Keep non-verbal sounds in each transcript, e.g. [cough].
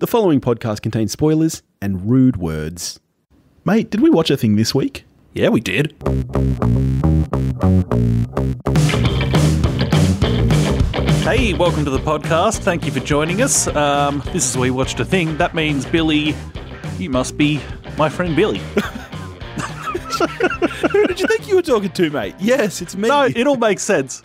The following podcast contains spoilers and rude words. Mate, did we watch a thing this week? Yeah, we did. Hey, welcome to the podcast. Thank you for joining us. Um, this is We Watched a Thing. That means, Billy, you must be my friend Billy. [laughs] Who did you think you were talking to, mate? Yes, it's me. No, it all makes sense.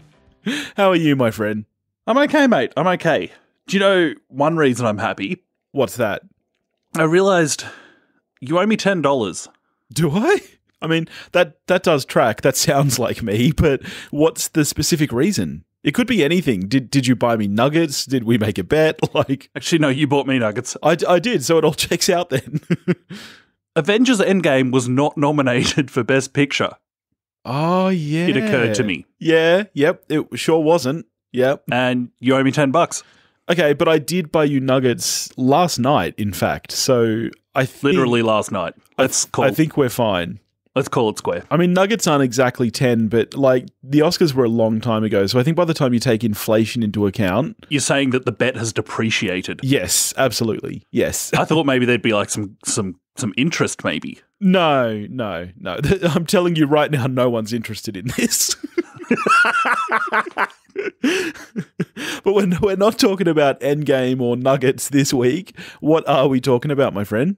How are you, my friend? I'm okay, mate. I'm okay. Do you know one reason I'm happy? What's that? I realized you owe me $10. Do I? I mean, that that does track. That sounds like me, [laughs] but what's the specific reason? It could be anything. Did did you buy me nuggets? Did we make a bet? [laughs] Like Actually, no, you bought me nuggets. I, I did, so it all [laughs] checks out then. Avengers Endgame was not nominated for Best Picture. oh yeah. It occurred to me. Yeah, yep, it sure wasn't. Yep. And you owe me 10 bucks. Okay, but I did buy you nuggets last night, in fact. So I think, Literally last night. Let's call I think we're fine. let's call it square. I mean, nuggets aren't exactly 10, but like the Oscars were a long time ago. So I think by the time you take inflation into account, You're saying that the bet has depreciated. yes, absolutely. Yes. I thought maybe there'd be like some some some interest maybe. No, no, no. [laughs] I'm telling you right now, no one's interested in this. [laughs] but we're, we're not talking about Endgame or Nuggets this week. What are we talking about, my friend?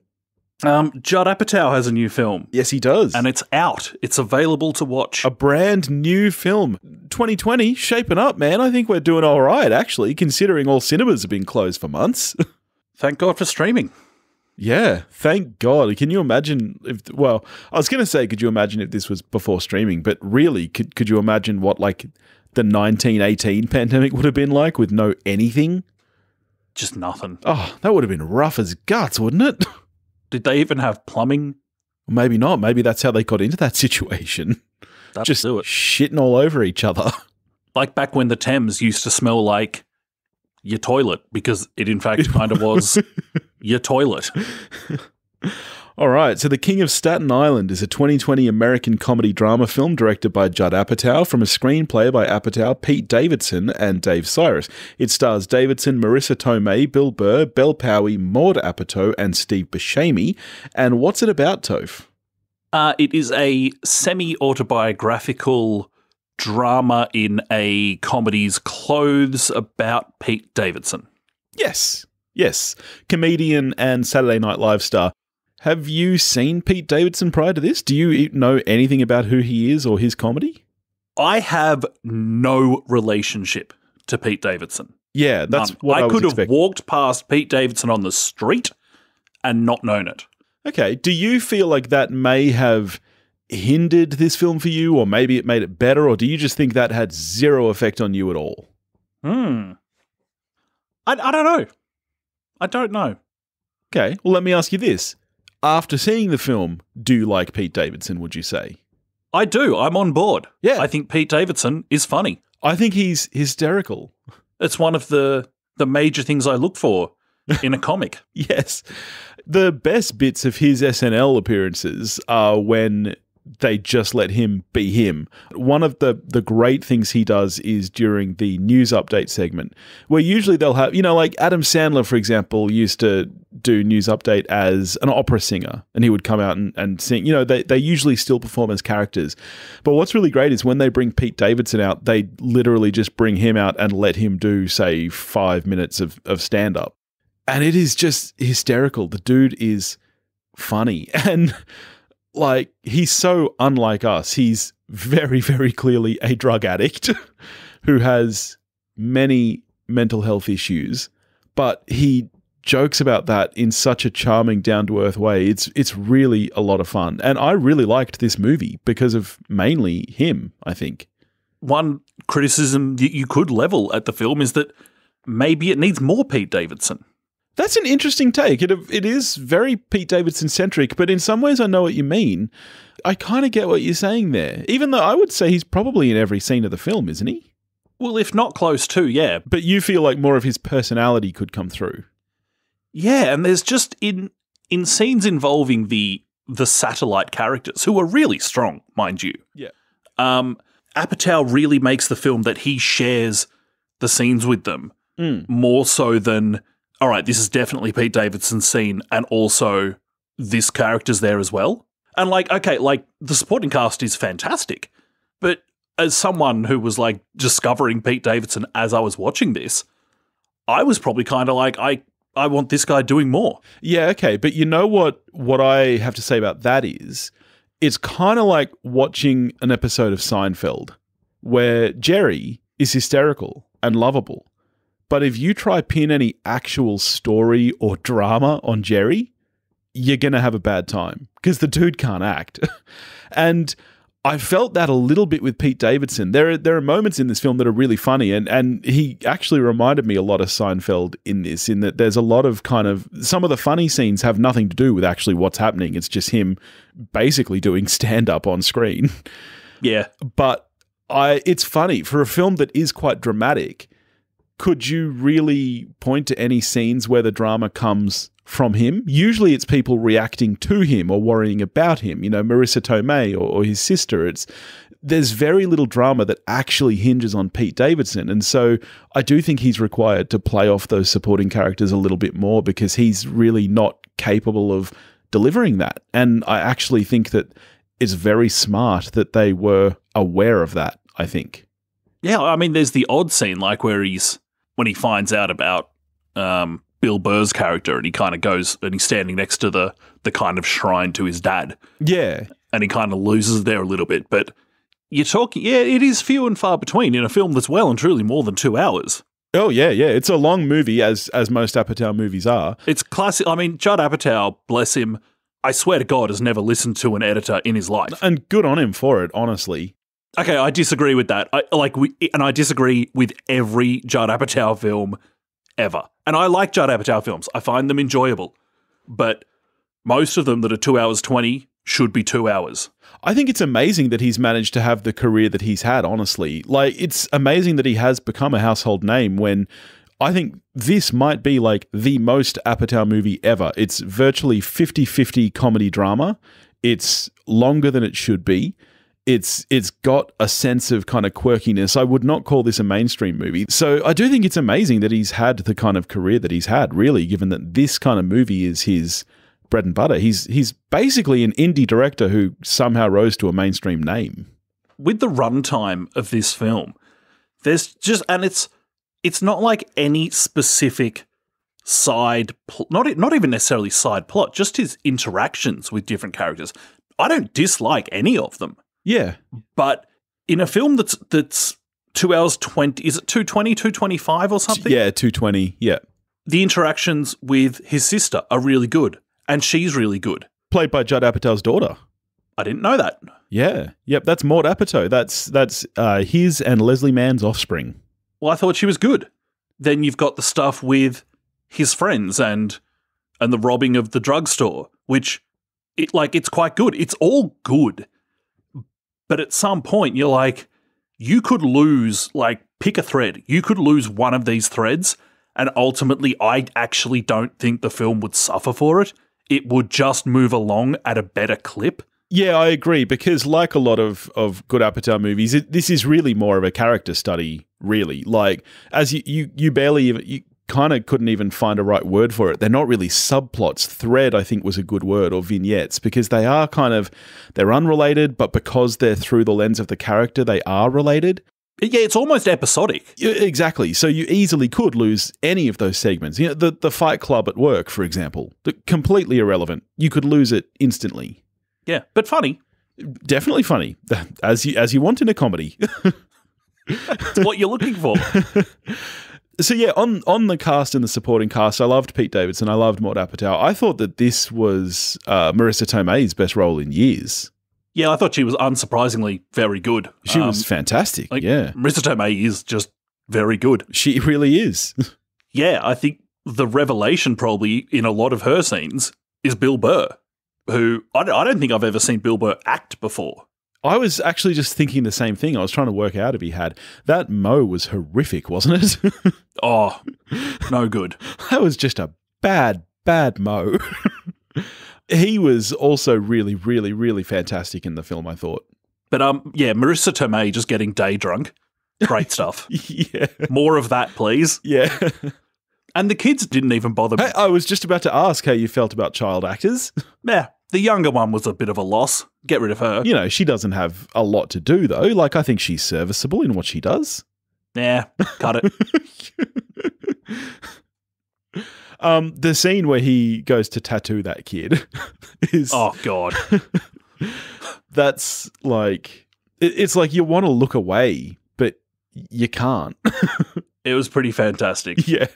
Um, Judd Apatow has a new film Yes, he does. and it's out. It's available to watch. a brand new film. 2020, shaping up, man. I think we're doing all right, actually, considering all cinemas have been closed for months. [laughs] Thank God for streaming. Yeah, thank God. Can you imagine if, well, I was going to say, could you imagine if this was before streaming, but really, could, could you imagine what, like, the 1918 pandemic would have been like with no anything? Just nothing. Oh, that would have been rough as guts, wouldn't it? Did they even have plumbing? Maybe not. Maybe that's how they got into that situation. That'd Just shitting all over each other. Like back when the Thames used to smell like your toilet because it in fact kind of was [laughs] your toilet. All right, so The King of Staten Island is a 2020 American comedy drama film directed by Judd Apatow from a screenplay by Apatow, Pete Davidson, and Dave Sirus. It stars Davidson, Marisa Tomei, Bill Burr, Bel Powley, Maude Apatow, and Steve Buscemi. And what's it about, Toph? Uh, it is a semi autobiographical drama in a comedy's clothes about Pete Davidson. Yes, yes, comedian and Saturday Night Live star. Have you seen Pete Davidson prior to this? Do you know anything about who he is or his comedy? I have no relationship to Pete Davidson. Yeah, that's None. what I, I could have expecting. walked past Pete Davidson on the street and not known it. Okay. Do you feel like that may have hindered this film for you, or maybe it made it better, or do you just think that had zero effect on you at all? Hmm. I, I don't know. I don't know. Okay. Well, let me ask you this. After seeing the film, do you like Pete Davidson, would you say? I do. I'm on board. Yeah. I think Pete Davidson is funny. I think he's hysterical. It's one of the the major things I look for in a [laughs] comic. Yes. The best bits of his SNL appearances are when they just let him be him. One of the the great things he does is during the news update segment, where usually they'll have, you know, like Adam Sandler, for example, used to do news update as an opera singer, and he would come out and, and sing. You know, they, they usually still perform as characters. But what's really great is when they bring Pete Davidson out, they literally just bring him out and let him do, say, five minutes of, of stand up and it is just hysterical. The dude is funny [laughs] and like he's so unlike us. He's very, very clearly a drug addict [laughs] who has many mental health issues, but he jokes about that in such a charming, down to earth way. It's it's really a lot of fun, and I really liked this movie because of mainly him. I think. One criticism that you could level at the film is that maybe it needs more Pete Davidson. That's an interesting take. It it is very Pete Davidson centric, but in some ways I know what you mean. I kind of get what you're saying there. Even though I would say he's probably in every scene of the film, isn't he? Well, if not close to, yeah. But you feel like more of his personality could come through. Yeah, and there's just in in scenes involving the the satellite characters who are really strong, mind you. Yeah. Um Apatow really makes the film that he shares the scenes with them Mm. more so than all right, this is definitely Pete Davidson's scene, and also this character's there as well. And like, okay, like the supporting cast is fantastic, but as someone who was like discovering Pete Davidson as I was watching this, I was probably kind of like, I I want this guy doing more. Yeah, okay, but you know what what I have to say about that is it's kind of like watching an episode of Seinfeld where Jerry is hysterical and lovable. But if you try pin any actual story or drama on Jerry, you're going to have a bad time because the dude can't act. [laughs] and I felt that a little bit with Pete Davidson. There are, there are moments in this film that are really funny, and, and he actually reminded me a lot of Seinfeld in this, in that there's a lot of kind of some of the funny scenes have nothing to do with actually what's happening. It's just him basically doing [laughs] stand up on screen. Yeah. But I it's funny for a film that is quite dramatic. Could you really point to any scenes where the drama comes from him. Usually it's people reacting to him or worrying about him, you know, Marisa Tomei or, or his sister. It's there's very little drama that actually hinges on Pete Davidson. And so I do think he's required to play off those supporting characters a little bit more because he's really not capable of delivering that. And I actually think that it's very smart that they were aware of that, I think. Yeah, I mean, there's the odd scene like where he's when he finds out about um, Bill Burr's character, and he kind of goes and he's standing next to the the kind of shrine to his dad. Yeah, and he kind of loses there a little bit. But you're talking, yeah, it is few and far between in a film that's well and truly more than two hours. Oh yeah, yeah. It's a long movie, as as most Apatow movies are. It's classic. I mean, Judd Apatow, bless him. I swear to God, has never listened to an editor in his life, and good on him for it. Honestly. Okay, I disagree with that. I like we, and I disagree with every Judd Apatow film ever. And I like Judd Apatow films. I find them enjoyable. But most of them that are two hours 20 should be two hours. I think it's amazing that he's managed to have the career that he's had, honestly. Like, it's amazing that he has become a household name when I think this might be like the most Apatow movie ever. It's virtually 50 50 comedy drama. It's longer than it should be it's it's got a sense of kind of quirkiness. I would not call this a mainstream movie. So I do think it's amazing that he's had the kind of career that he's had, really, given that this kind of movie is his bread and butter. He's he's basically an indie director who somehow rose to a mainstream name. With the runtime of this film, there's just and it's it's not like any specific side pl- not not even necessarily side plot, just his interactions with different characters. I don't dislike any of them. Yeah. But in a film that's that's two hours twenty is it 220, 225 or something? Yeah, two twenty. Yeah. The interactions with his sister are really good. And she's really good. Played by Judd Apatow's daughter. I didn't know that. Yeah. Yep, that's Maude Apatow. That's that's uh, his and Leslie Mann's offspring. Well, I thought she was good. Then you've got the stuff with his friends and and the robbing of the drugstore, which it like it's quite good. It's all good. But at some point, you're like, you could lose, like, pick a thread. You could lose one of these threads, and ultimately, I actually don't think the film would suffer for it. It would just move along at a better clip. Yeah, I agree because, like a lot of of good Apatow movies, it, this is really more of a character study. Really, like as you you, you barely even you, kind of couldn't even find a right word for it. They're not really subplots. Thread, I think, was a good word, or vignettes, because they are kind of they're unrelated, but because they're through the lens of the character, they are related. Yeah, it's almost episodic. Exactly. So you easily could lose any of those segments. You know, the the Fight Club at work, for example, completely irrelevant. You could lose it instantly. Yeah, but funny. Definitely funny, [laughs] as you as you want in a comedy. [laughs] That's what you're looking for. [laughs] so yeah, on on the cast and the supporting cast, I loved Pete Davidson. I loved Maude Apatow. I thought that this was uh, Marisa Tomei's best role in years. Yeah, I thought she was unsurprisingly very good. She um, was fantastic. Like, yeah, Marisa Tomei is just very good. She really is. [laughs] yeah, I think the revelation probably in a lot of her scenes is Bill Burr, who I don't think I've ever seen Bill Burr act before. I was actually just thinking the same thing. I was trying to work out if he had. That Mo was horrific, wasn't it? [laughs] oh, no good. that was just a bad, bad Mo. [laughs] he was also really, really, really fantastic in the film, I thought. But um, yeah, Marisa Tomei just getting day drunk. Great stuff. [laughs] yeah. More of that, please. Yeah. And the kids didn't even bother. Hey, I was just about to ask how you felt about child actors. Yeah, the younger one was a bit of a loss. Get rid of her. You know, she doesn't have a lot to do though. Like I think she's serviceable in what she does. Yeah, cut it. [laughs] Um, the scene where he goes to tattoo that kid [laughs] is oh god. [laughs] that's like it, it's like you want to look away, but you can't. It was pretty fantastic. yeah,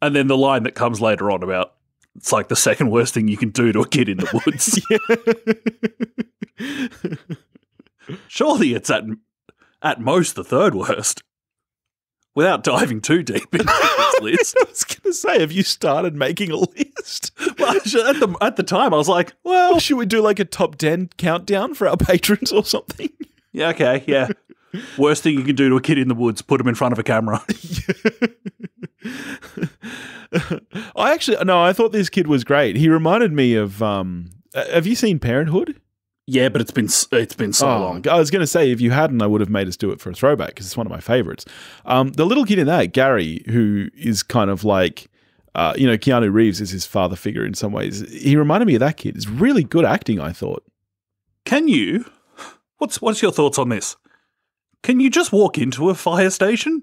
And then the line that comes later on about it's like the second worst thing you can do to a kid in the woods. [laughs] Surely it's at at most the third worst. Without diving too deep into this [laughs] list. I was gonna say, have you started making a list? Well, at the at the time I was like, well, Should we do like a top ten countdown for our [laughs] patrons or something? yeah, okay, yeah. Worst thing you can do to a kid in the woods, put him in front of a camera. I actually no, I thought this kid was great. He reminded me of um uh, have you seen Parenthood? Yeah, but it's been it's been so Oh, long. I was going to say if you hadn't, I would have made us do it for a throwback because it's one of my favorites. Um, the little kid in that, Gary, who is kind of like, uh, you know, Keanu Reeves is his father figure in some ways. He reminded me of that kid. It's really good acting, I thought. Can you? What's what's your thoughts on this? Can you just walk into a fire station?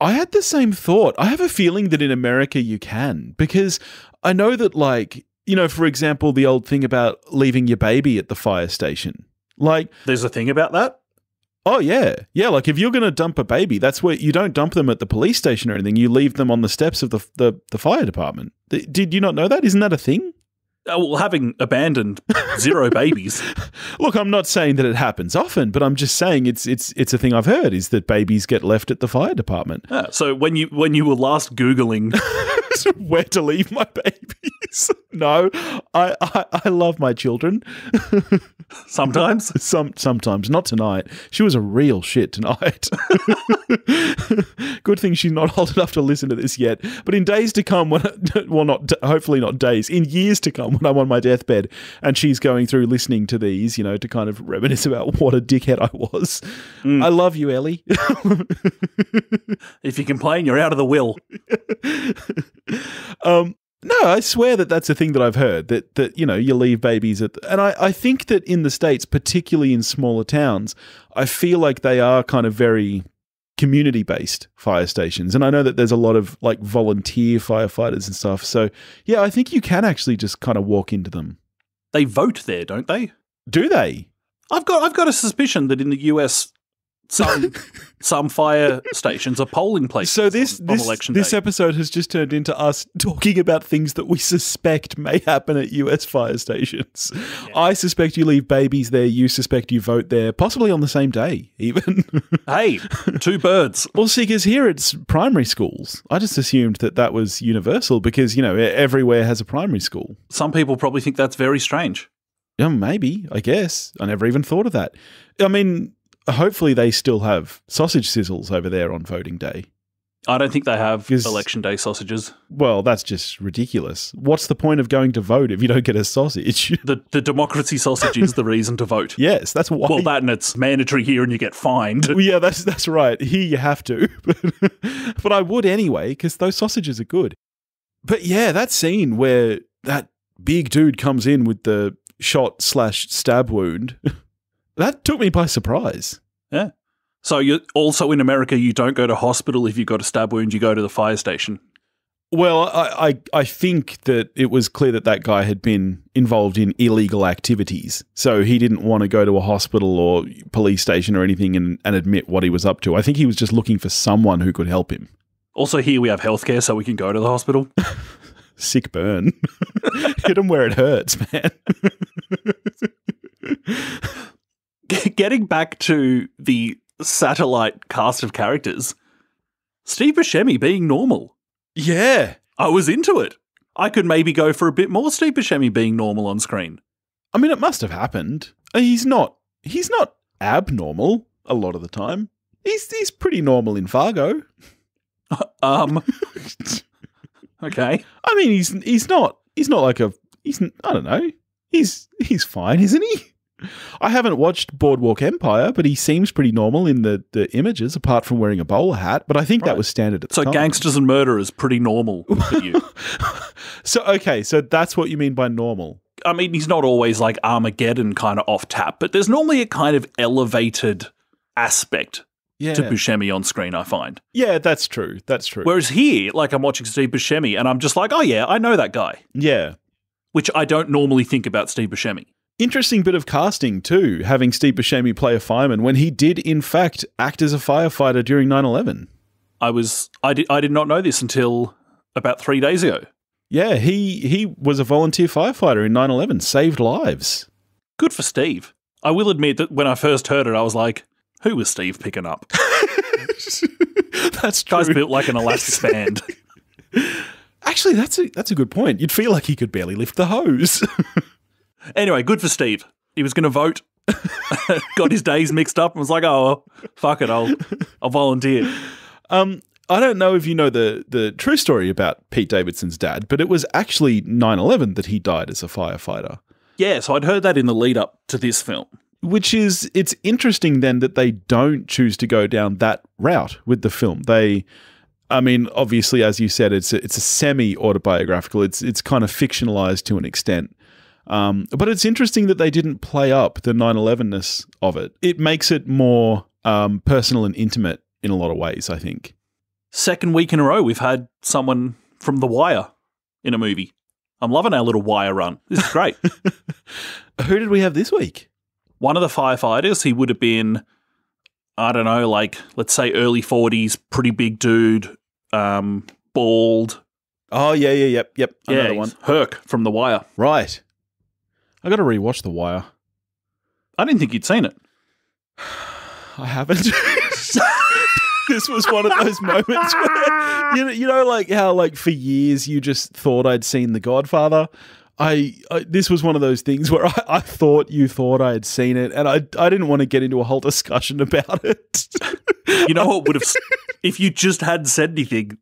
I had the same thought. I have a feeling that in America you can because I know that, like, you know, for example, the old thing about leaving your baby at the fire station. Like, There's a thing about that. Oh yeah, yeah. Like if you're going to dump a baby, that's where you don't dump them at the police station or anything. You leave them on the steps of the the, the fire department. Did you not know that? Isn't that a thing? Uh, well, having abandoned zero [laughs] babies, Look, I'm not saying that it happens often, but I'm just saying it's it's it's a thing I've heard is that babies get left at the fire department. Yeah, so when you when you were last googling, [laughs] Where to leave my babies? [laughs] no, I, I I love my children. sometimes Some sometimes, not tonight. She was a real shit tonight. Good thing she's not old enough to listen to this yet. But in days to come, when well, not hopefully not days, in years to come, [laughs] when I'm on my deathbed and she's going through listening to these, you know, to kind of reminisce about what a dickhead I was. I love you, Ellie. [laughs] if you complain, you're out of the will. Um, no, I swear that that's a thing that I've heard that that you know you leave babies at, and I I think that in the states, particularly in smaller towns, I feel like they are kind of very community based fire stations, and I know that there's a lot of like volunteer firefighters and stuff. So yeah, I think you can actually just kind of walk into them. They vote there, don't they? Do they? I've got I've got a suspicion that in the US, some [laughs] some fire stations are polling places. So this on, on this election this day. episode has just turned into us talking about things that we suspect may happen at US fire stations. I suspect you leave babies there. You suspect you vote there, possibly on the same day, even. [laughs] hey, two birds. well, see, because here it's primary schools. I just assumed that that was universal because you know everywhere has a primary school. Some people probably think that's very strange. Yeah, maybe. I guess I never even thought of that. I mean, hopefully they still have sausage sizzles over there on voting day. I don't think they have election day sausages. Well, that's just ridiculous. What's the point of going to vote if you don't get a sausage? [laughs] The the democracy sausage is the reason to vote. [laughs] yes, that's why. Well, that and it's mandatory here, and you get fined. Well, yeah, that's that's right. Here you have to, but, [laughs] but I would anyway because those sausages are good. But yeah, that scene where that big dude comes in with the shot slash stab wound, that took me by surprise. Yeah. So you also in America, you don't go to hospital if you've got a stab wound. You go to the fire station. Well, I, I I think that it was clear that that guy had been involved in illegal activities, so he didn't want to go to a hospital or police station or anything and, and admit what he was up to. I think he was just looking for someone who could help him. Also, here we have healthcare, so we can go to the hospital. [laughs] Sick burn. [laughs] Hit him where it hurts, man. [laughs] [laughs] Getting back to the satellite cast of characters, Steve Buscemi being normal. yeah. I was into it. I could maybe go for a bit more Steve Buscemi being normal on screen. I mean, it must have happened. Uh, He's not. He's not abnormal a lot of the time. He's he's pretty normal in Fargo. [laughs] Um. [laughs] okay. I mean, he's he's not he's not like a he's I don't know. He's he's fine, isn't he? I haven't watched Boardwalk Empire, but he seems pretty normal in the, the images, apart from wearing a bowler hat. But I think that was standard at the So time. So gangsters and murderers pretty normal for you. [laughs] So okay, so that's what you mean by normal. I mean, he's not always like Armageddon kind of off tap, but there's normally a kind of elevated aspect Yeah, to Buscemi on screen, I find. yeah, that's true. That's true. Whereas here, like I'm watching Steve Buscemi and I'm just like, oh yeah, I know that guy, yeah, which I don't normally think about Steve Buscemi. Interesting bit of casting too, having Steve Buscemi play a fireman when he did in fact act as a firefighter during 9/11. I was, I did, I did not know this until about three days ago. Yeah, he he was a volunteer firefighter in 9/11, saved lives. Good for Steve. I will admit that when I first heard it, I was like, who was Steve picking up? [laughs] that's true. Guy's built like an [laughs] elastic band. Actually, that's a that's a good point. You'd feel like he could barely lift the hose. [laughs] Anyway, good for Steve. He was going to vote. [laughs] Got his days mixed up and was like, "Oh, well, fuck it, I'll I'll volunteer." Um, I don't know if you know the the true story about Pete Davidson's dad, but it was actually 9/11 that he died as a firefighter. Yeah, so I'd heard that in the lead up to this film. Which is it's interesting then that they don't choose to go down that route with the film. They I mean, obviously as you said it's a, it's a semi autobiographical. It's it's kind of fictionalized to an extent. Um, but it's interesting that they didn't play up the 9/11ness of it. It makes it more um, personal and intimate in a lot of ways, I think. Second week in a row, we've had someone from The Wire in a movie. I'm loving our little Wire run. This is great. [laughs] Who did we have this week? One of the firefighters, he would have been, I don't know, like let's say early 40s, pretty big dude, um, bald. Oh yeah, yeah, yep, yep. Another yeah, one. he's Herc from The Wire. Right. I got to rewatch The Wire. I didn't think you'd seen it. [sighs] I haven't. [laughs] this was one of those moments where you know, you know, like how like for years you just thought I'd seen The Godfather. I, I this was one of those things where I, I thought you thought I had seen it, and I I didn't want to get into a whole discussion about it. [laughs] You know what would have, if you just hadn't said anything,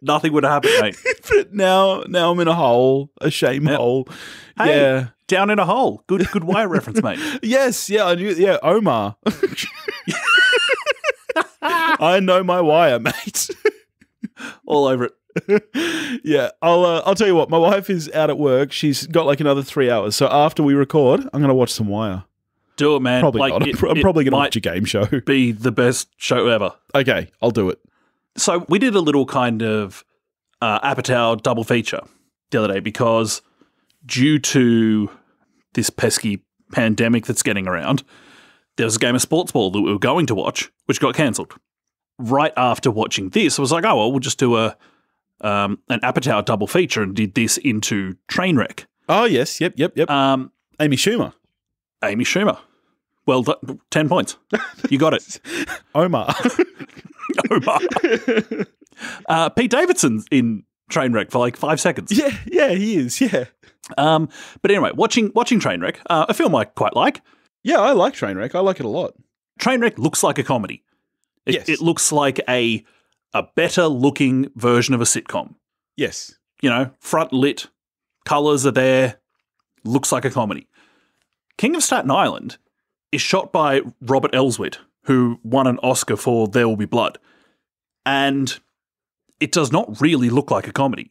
nothing would have happened, mate. [laughs] but now now I'm in a hole, a shame Yep. hole. Hey. Yeah. Down in a hole. Good, good Wire [laughs] reference, mate. Yes, yeah, I knew. Yeah, Omar. [laughs] I know my wire, mate. All over it. [laughs] yeah, I'll uh, I'll tell you what. My wife is out at work. She's got like another three hours. So after we record, I'm going to watch some Wire. Do it, man. Probably like, not. it- I'm probably going to watch a game show. be the best show ever. Okay, I'll do it. So we did a little kind of uh, Apatow double feature the other day because due to this pesky pandemic that's getting around, there was a game of sports ball that we were going to watch, which got cancelled. Right after watching this, I was like, oh well, we'll just do a um, an Apatow double feature and did this into Trainwreck. Oh yes, yep, yep, yep. Um, Amy Schumer, Amy Schumer. Well, th- ten points. You got it. [laughs] Omar. [laughs] Omar. uh, Pete Davidson's in Trainwreck for like five seconds. yeah, yeah, he is. Yeah, Um, but anyway, watching watching Trainwreck, uh, a film I quite like. yeah. I like Trainwreck. I like it a lot. Trainwreck looks like a comedy. It, Yes. it looks like a a better looking version of a sitcom. Yes. You know, front lit, colors are there, looks like a comedy. King of Staten Island is shot by Robert Elswit, who won an Oscar for There Will Be Blood, and it does not really look like a comedy.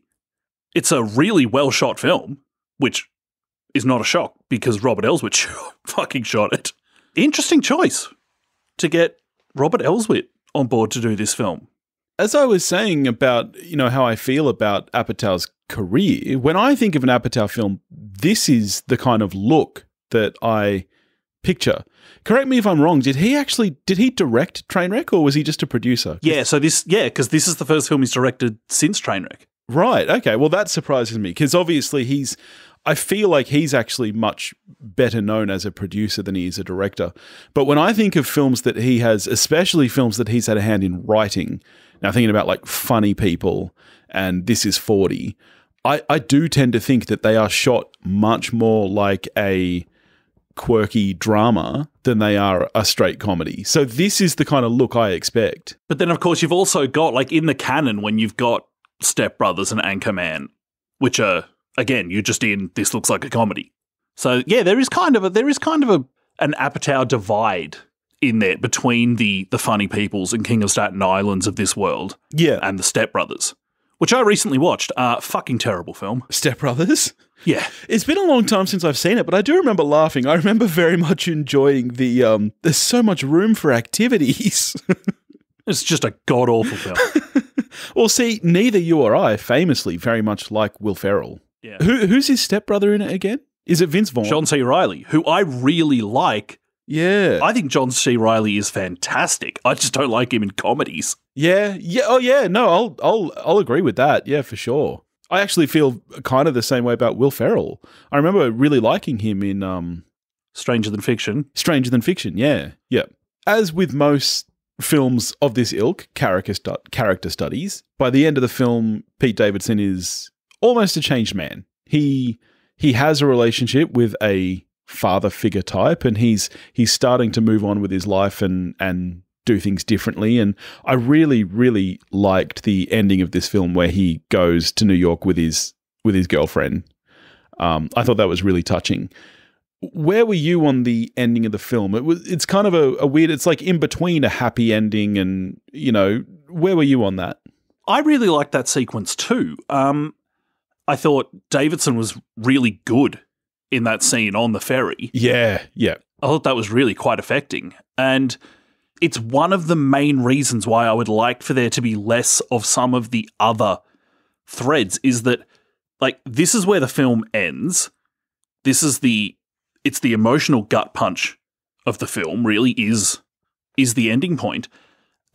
It's a really well shot film, which is not a shock because Robert Elswit [laughs] fucking shot it. Interesting choice to get Robert Elswit on board to do this film. As I was saying about you know how I feel about Apatow's career, when I think of an Apatow film, this is the kind of look that I picture. Correct me if I'm wrong. Did he actually did he direct Trainwreck or was he just a producer? Yeah, so this, yeah, because this is the first film he's directed since Trainwreck. Right. Okay. Well, that surprises me because obviously he's. I feel like he's actually much better known as a producer than he is a director. But when I think of films that he has, especially films that he's had a hand in writing, now thinking about like Funny People and This Is 40, I, I do tend to think that they are shot much more like a quirky drama than they are a straight comedy. So this is the kind of look I expect. But then, of course, you've also got, like, in the canon, when you've got Step Brothers and Anchorman, which are, again, you're just in, this looks like a comedy. So yeah, there is kind of a there is kind of a an Apatow divide in there between the the funny peoples and King of Staten Islands of this world Yeah. and the Step Brothers, which I recently watched. Uh, fucking terrible film. Step Brothers. Yeah, It's been a long time since I've seen it, but I do remember laughing. I remember very much enjoying the um there's so much room for activities. [laughs] it's just a god awful film. [laughs] well, see, neither you or I famously very much like Will Ferrell. Yeah. Who who's his stepbrother in it again? Is it Vince Vaughn? John C. Reilly, who I really like. yeah. I think John C. Reilly is fantastic. I just don't like him in comedies. Yeah, yeah, oh yeah, no, I'll I'll I'll agree with that. Yeah, for sure. I actually feel kind of the same way about Will Ferrell. I remember really liking him in um Stranger Than Fiction. Stranger Than Fiction. Yeah, yeah. As with most films of this ilk, character stu- character studies, by the end of the film, Pete Davidson is almost a changed man. He he has a relationship with a father figure type, and he's he's starting to move on with his life and and do things differently. And I really really liked the ending of this film where he goes to New York with his with his girlfriend. Um, I thought that was really touching where were you on the ending of the film? It was it's kind of a, a weird it's like in between a happy ending and you know, where were you on that? I really liked that sequence too. Um, I thought Davidson was really good in that scene on the ferry. Yeah, yeah. I thought that was really quite affecting. And it's one of the main reasons why I would like for there to be less of some of the other threads is that like this is where the film ends. This is the it's the emotional gut punch of the film really is is the ending point.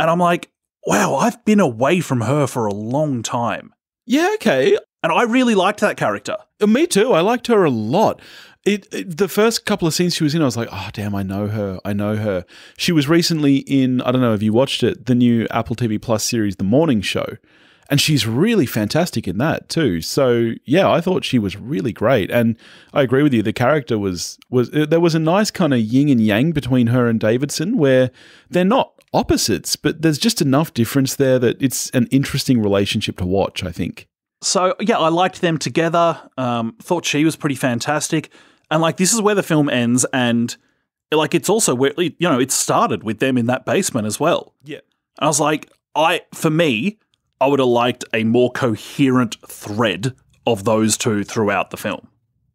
And I'm like, wow, I've been away from her for a long time. Yeah, okay. And I really liked that character. Uh, Me too. I liked her a lot. It, it the first couple of scenes she was in, I was like, oh damn, I know her. I know her. She was recently in, I don't know if you watched it, the new Apple TV Plus series, The Morning Show. And she's really fantastic in that too. So yeah, I thought she was really great. And I agree with you. The character was was uh, there was a nice kind of yin and yang between her and Davidson, where they're not opposites, but there's just enough difference there that it's an interesting relationship to watch. I think. So yeah, I liked them together. Um, thought she was pretty fantastic, and like this is where the film ends, and like it's also where you know it started with them in that basement as well. Yeah. And I was like, I for me, I would have liked a more coherent thread of those two throughout the film.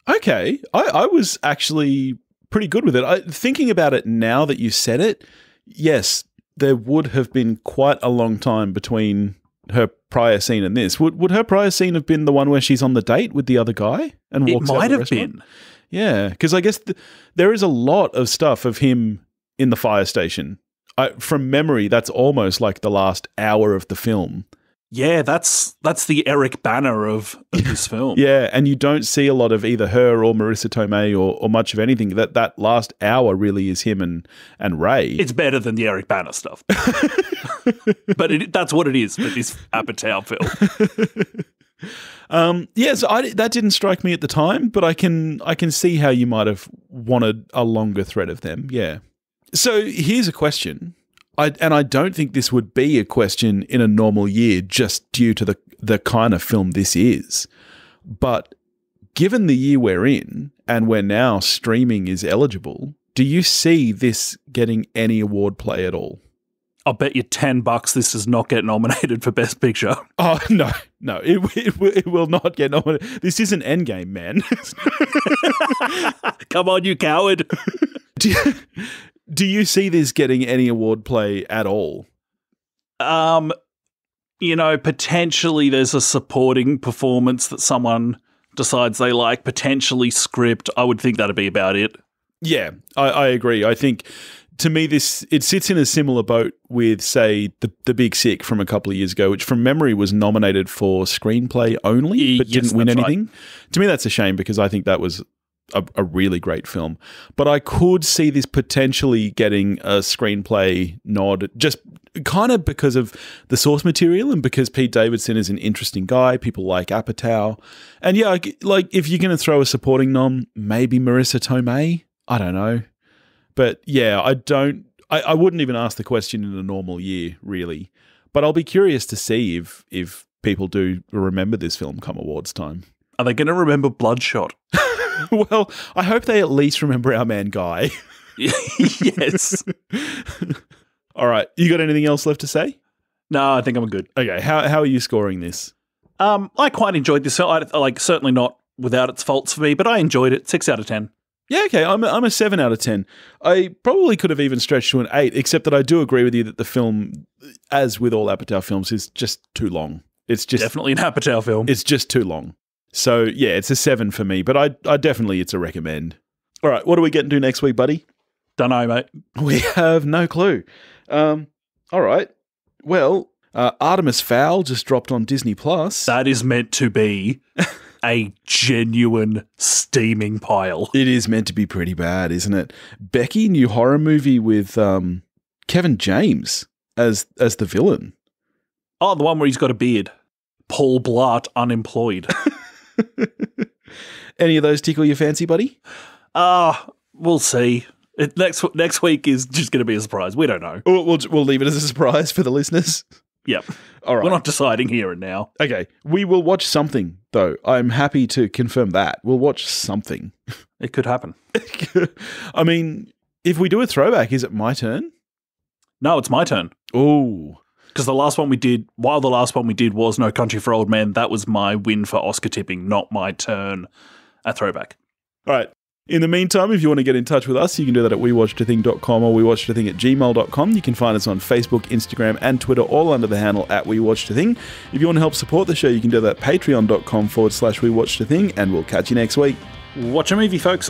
Okay, I, I was actually pretty good with it. I, thinking about it now that you said it, yes, there would have been quite a long time between her prior scene and this. Would would her prior scene have been the one where she's on the date with the other guy and It walks out might the have restaurant? been. Yeah, because I guess th- there is a lot of stuff of him in the fire station. I, from memory, that's almost like the last hour of the film. Yeah, that's that's the Eric Bana of, of this film. Yeah, and you don't see a lot of either her or Marisa Tomei or, or much of anything. That that last hour really is him and and Ray. It's better than the Eric Bana stuff. [laughs] but it, that's what it is with this Apatow film. [laughs] um, yeah, so I, that didn't strike me at the time, but I can I can see how you might have wanted a longer thread of them. Yeah. So here's a question. I, and I don't think this would be a question in a normal year just due to the the kind of film this is. But given the year we're in and where now streaming is eligible, do you see this getting any award play at all? I'll bet you 10 bucks this does not get nominated for Best Picture. [laughs] Oh no, no, it, [laughs] it, will- it will not get nominated. This isn't Endgame, man. [laughs] Come on, you coward. do, you, do you see this getting any award play at all? Um, you know, potentially there's a supporting performance that someone decides they like, potentially script. I would think that'd be about it. Yeah, I, I agree. I think to me this it sits in a similar boat with say the the Big Sick from a couple of years ago, which from memory was nominated for screenplay only, but yes, didn't win that's right. anything. To me, that's a shame because I think that was. A, a really great film, but I could see this potentially getting a screenplay nod, just kind of because of the source material and because Pete Davidson is an interesting guy. People like Apatow, and yeah, like- if you're going to throw a supporting nom, maybe Marisa Tomei. I don't know. But yeah, I don't. I, I wouldn't even ask the question in a normal year, really. But I'll be curious to see if if people do remember this film come awards time. Are they going to remember Bloodshot? [laughs] [laughs] well, I hope they at least remember our man Guy. [laughs] yes. All right, you got anything else left to say? No, I think I'm good. Okay, how how are you scoring this? Um, I quite enjoyed this. I, like certainly not without its faults for me, but I enjoyed it. Six out of ten. Yeah, okay, I'm a, I'm a seven out of ten. I probably could have even stretched to an eight, except that I do agree with you that the film, as with all Apatow films, is just too long. It's just Definitely an Apatow film. it's just too long. So yeah, it's a seven for me, but I I definitely it's a recommend. All right, what are we getting to next week, buddy? Don't know, mate. [laughs] We have no clue. Um, all right. Well, uh, Artemis Fowl just dropped on Disney Plus. That is meant to be [laughs] a genuine steaming pile. It is meant to be pretty bad, isn't it? Becky, new horror movie with um, Kevin James as as the villain. Oh, the one where he's got a beard. Paul Blart, unemployed. [laughs] [laughs] Any of those tickle your fancy, buddy? Ah, we'll see. It, next next week is just going to be a surprise. We don't know. We'll, we'll we'll leave it as a surprise for the listeners. [laughs] Yep. All right. We're not deciding here and now. okay, we will watch something though. I'm happy to confirm that we'll watch something. [laughs] It could happen. I mean, if we do a throwback, is it my turn? No, it's my turn. Oh, Because the last one we did, while the last one we did was No Country for Old Men, that was my win for Oscar tipping, not my turn at throwback. All right. In the meantime, if you want to get in touch with us, you can do that at wewatchedathing.com or wewatchedathing at gmail.com. You can find us on Facebook, Instagram, and Twitter, all under the handle at wewatchedathing. If you want to help support the show, you can do that at patreon.com forward slash wewatchedathing, and we'll catch you next week. Watch a movie, folks.